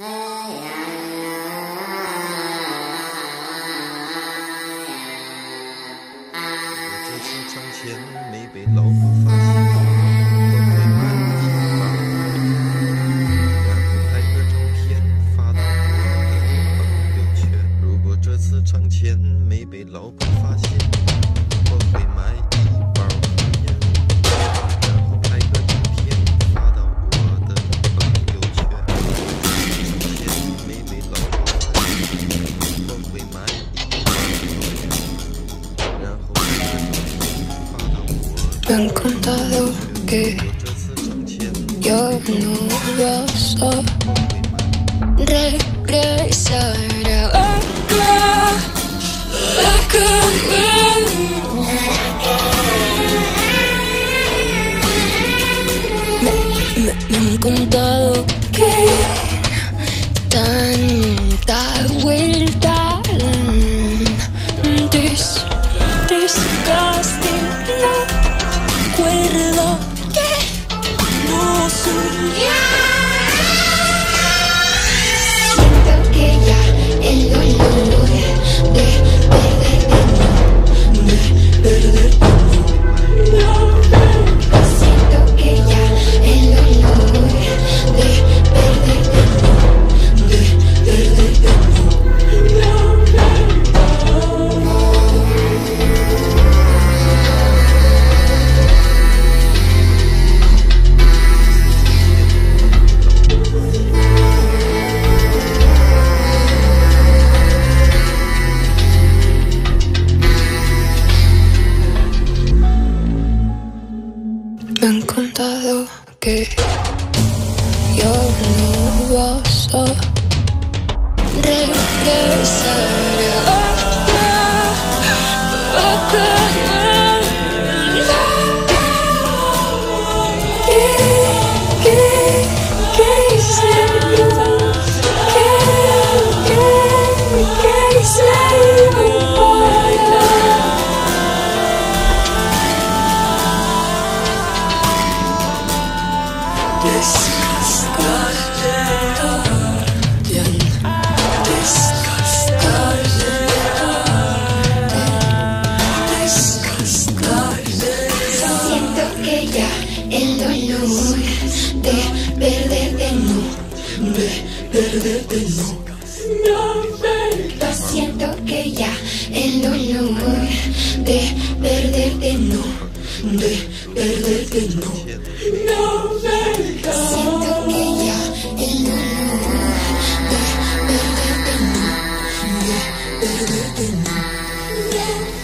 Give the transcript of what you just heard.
如果这次挣钱没被老婆发现，我会买一包，然后拍个照片发到我的朋友圈。如果这次挣钱没被老婆发现，我会买一 Me han contado que yo no vas a regresar a acá, acá. Me, han contado que tanta vuelta. Yeah! Me han contado que yo no vas a regresar no, de perderte no. No, de perderte no. Lo siento que ya